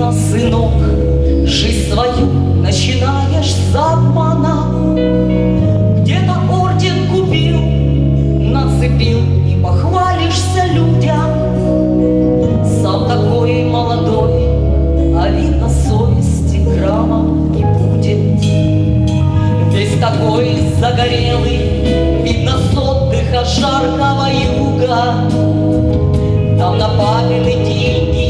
трудно, сынок, Жизнь свою начинаешь с обмана. Где-то орден купил, нацепил И похвалишься людям. Сам такой молодой, А видно совести грамма не будет. Весь такой загорелый, Видно с отдыха жаркого юга. Там на папины деньги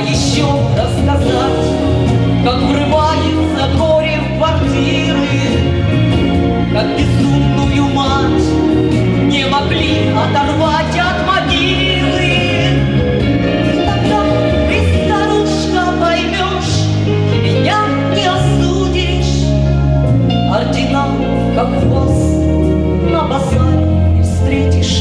еще рассказать, как врывается горе в квартиры, как безумную мать не могли оторвать от могилы. И тогда ты, старушка, поймешь, меня не осудишь. Ордена, как вас, на базаре встретишь.